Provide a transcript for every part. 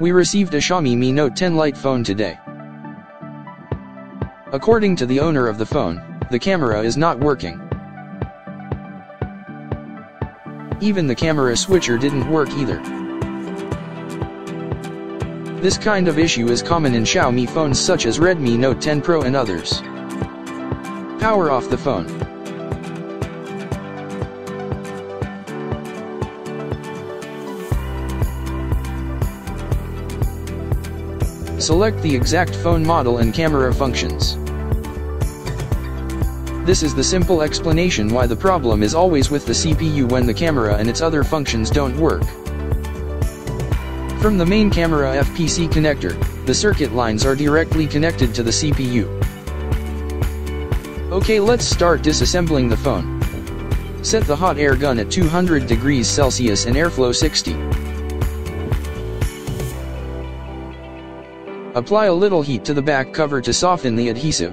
We received a Xiaomi Mi Note 10 Lite phone today. According to the owner of the phone, the camera is not working. Even the camera switcher didn't work either. This kind of issue is common in Xiaomi phones such as Redmi Note 10 Pro and others. Power off the phone. Select the exact phone model and camera functions. This is the simple explanation why the problem is always with the CPU when the camera and its other functions don't work. From the main camera FPC connector, the circuit lines are directly connected to the CPU. Okay let's start disassembling the phone. Set the hot air gun at 200 degrees Celsius and airflow 60. Apply a little heat to the back cover to soften the adhesive.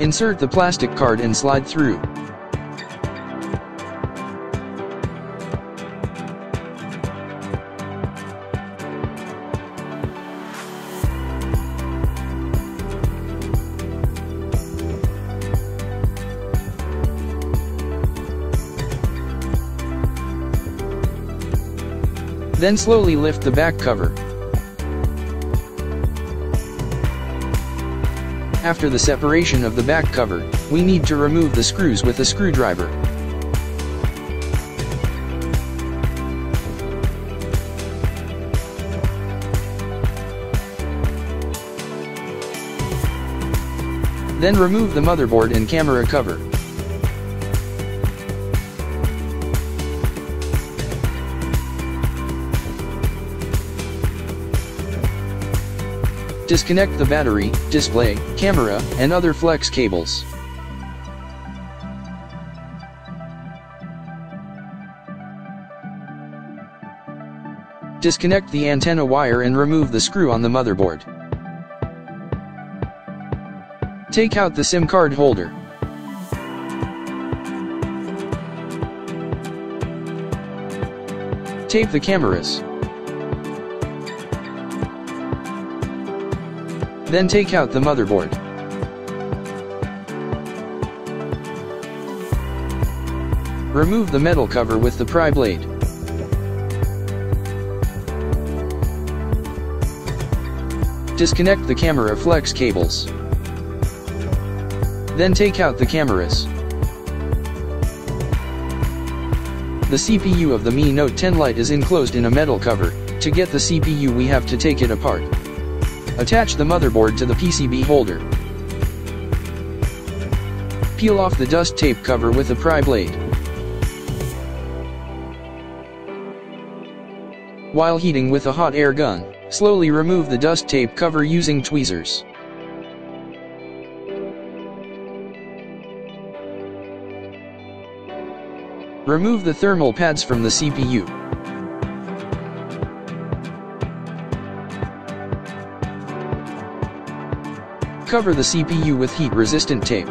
Insert the plastic card and slide through. Then slowly lift the back cover. After the separation of the back cover, we need to remove the screws with a screwdriver. Then remove the motherboard and camera cover. Disconnect the battery, display, camera, and other flex cables. Disconnect the antenna wire and remove the screw on the motherboard. Take out the SIM card holder. Tape the cameras. Then take out the motherboard. Remove the metal cover with the pry blade. Disconnect the camera flex cables. Then take out the cameras. The CPU of the Mi Note 10 Lite is enclosed in a metal cover, to get the CPU we have to take it apart. Attach the motherboard to the PCB holder. Peel off the dust tape cover with a pry blade. While heating with a hot air gun, slowly remove the dust tape cover using tweezers. Remove the thermal pads from the CPU. Cover the CPU with heat-resistant tape.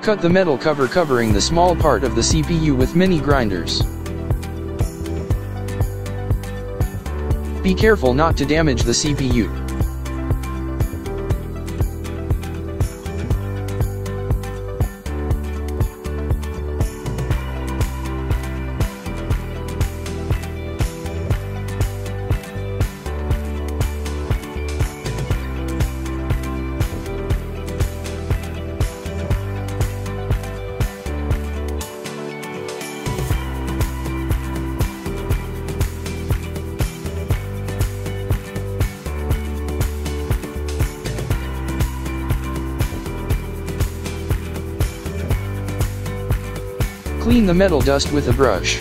Cut the metal cover covering the small part of the CPU with mini grinders. Be careful not to damage the CPU. Clean the metal dust with a brush.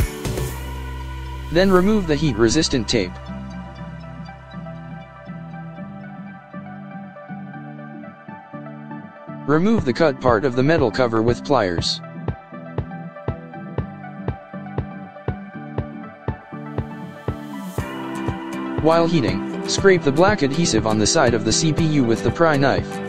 Then remove the heat-resistant tape. Remove the cut part of the metal cover with pliers. While heating, scrape the black adhesive on the side of the CPU with the pry knife.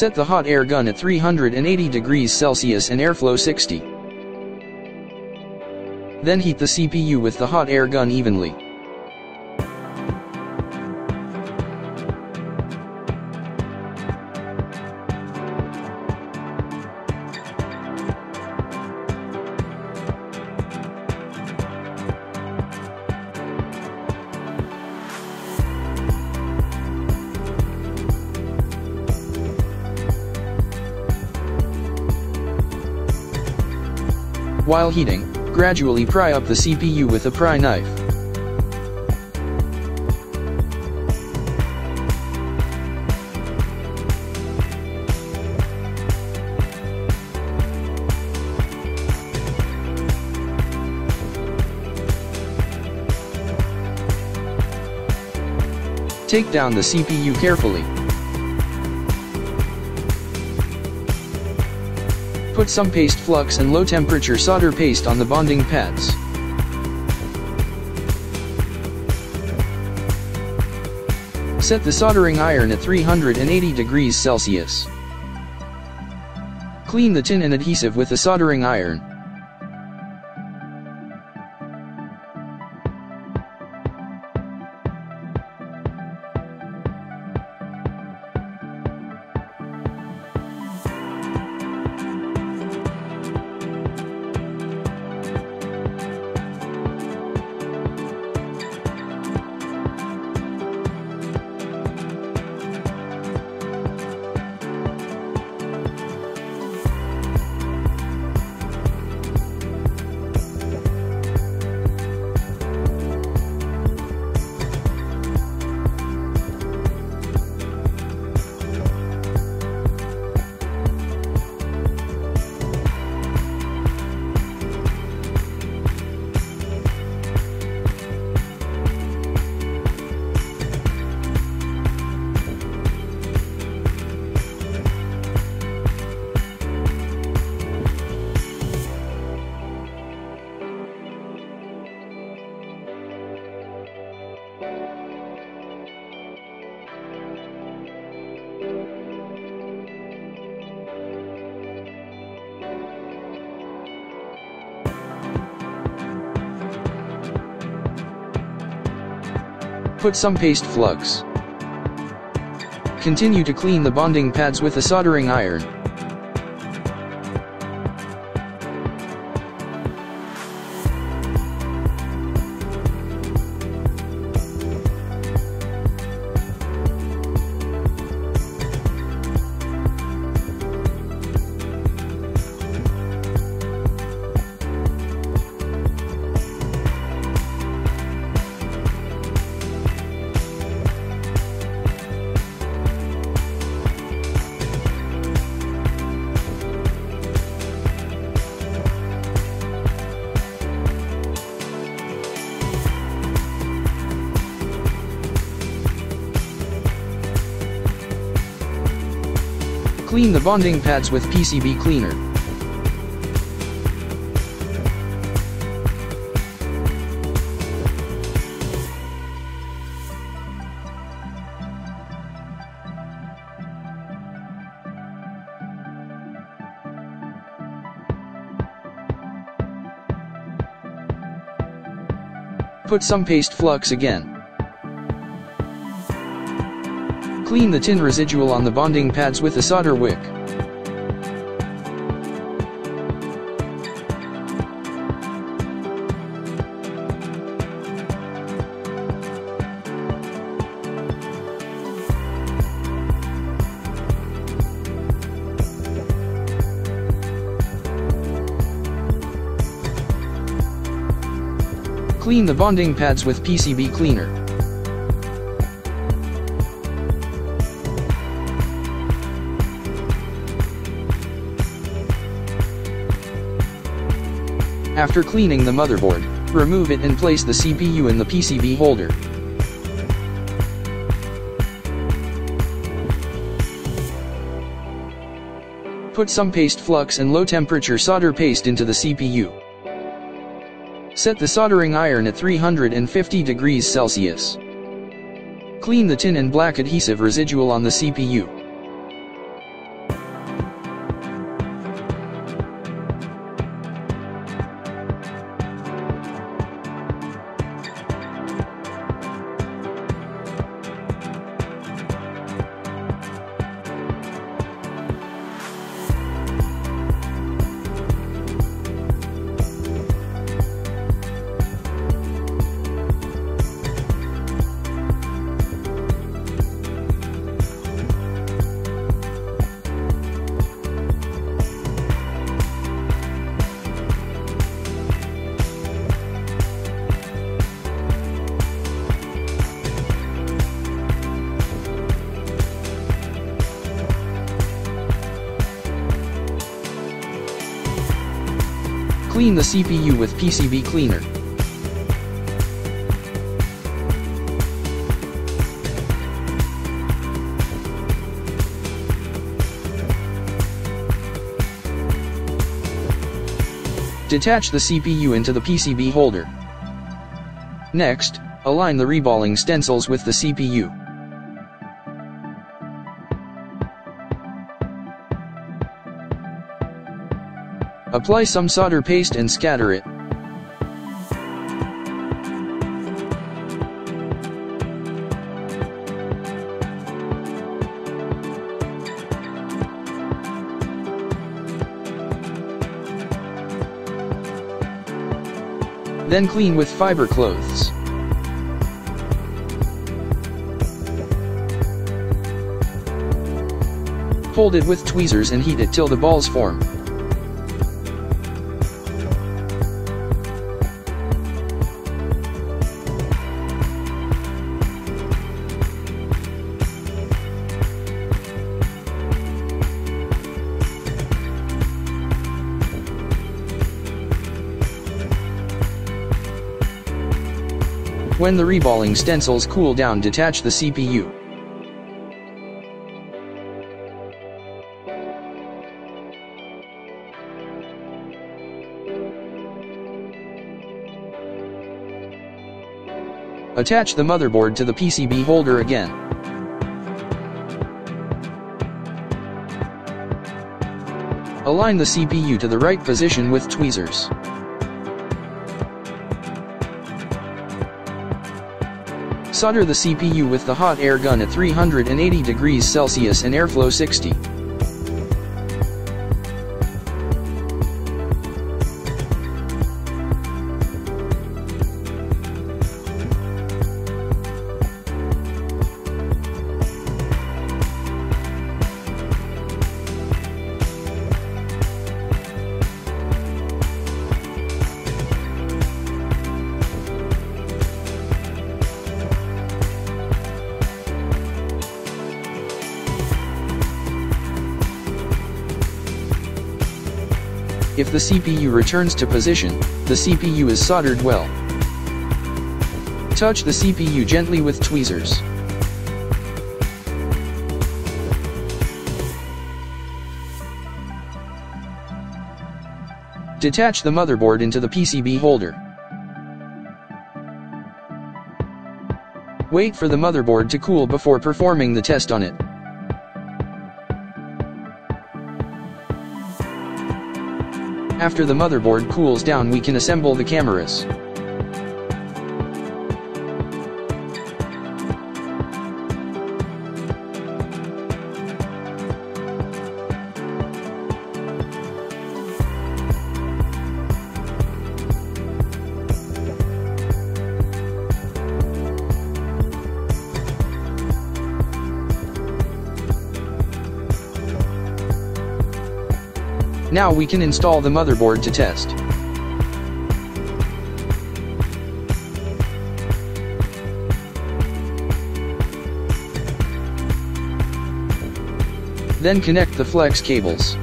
Set the hot air gun at 380 degrees Celsius and airflow 60. Then heat the CPU with the hot air gun evenly. While heating, gradually pry up the CPU with a pry knife. Take down the CPU carefully. Put some paste flux and low temperature solder paste on the bonding pads. Set the soldering iron at 380 degrees Celsius. Clean the tin and adhesive with the soldering iron. Put some paste flux. Continue to clean the bonding pads with a soldering iron. Clean the bonding pads with PCB cleaner. Put some paste flux again. Clean the tin residual on the bonding pads with a solder wick. Clean the bonding pads with PCB cleaner. After cleaning the motherboard, remove it and place the CPU in the PCB holder. Put some paste flux and low temperature solder paste into the CPU. Set the soldering iron at 350 degrees Celsius. Clean the tin and black adhesive residual on the CPU. Clean the CPU with PCB cleaner. Detach the CPU into the PCB holder. Next, align the reballing stencils with the CPU. Apply some solder paste and scatter it. Then clean with fiber clothes. Hold it with tweezers and heat it till the balls form. When the reballing stencils cool down detach the CPU. Attach the motherboard to the PCB holder again. Align the CPU to the right position with tweezers. Solder the CPU with the hot air gun at 380 degrees Celsius and airflow 60. If the CPU returns to position, the CPU is soldered well. Touch the CPU gently with tweezers. Detach the motherboard into the PCB holder. Wait for the motherboard to cool before performing the test on it. After the motherboard cools down we can assemble the cameras. Now we can install the motherboard to test. Then connect the flex cables.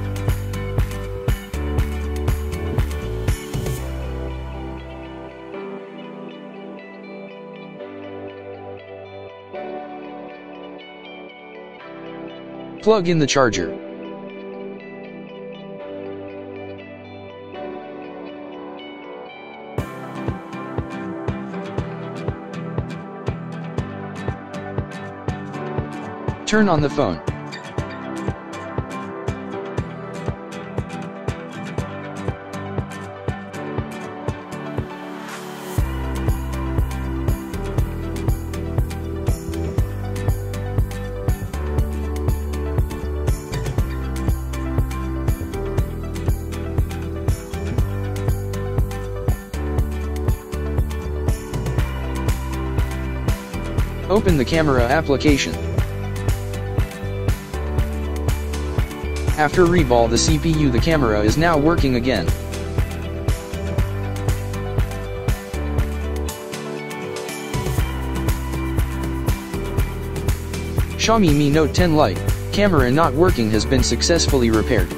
Plug in the charger. Turn on the phone. Open the camera application. After reball the CPU the camera is now working again. Xiaomi Mi Note 10 Lite, camera not working has been successfully repaired.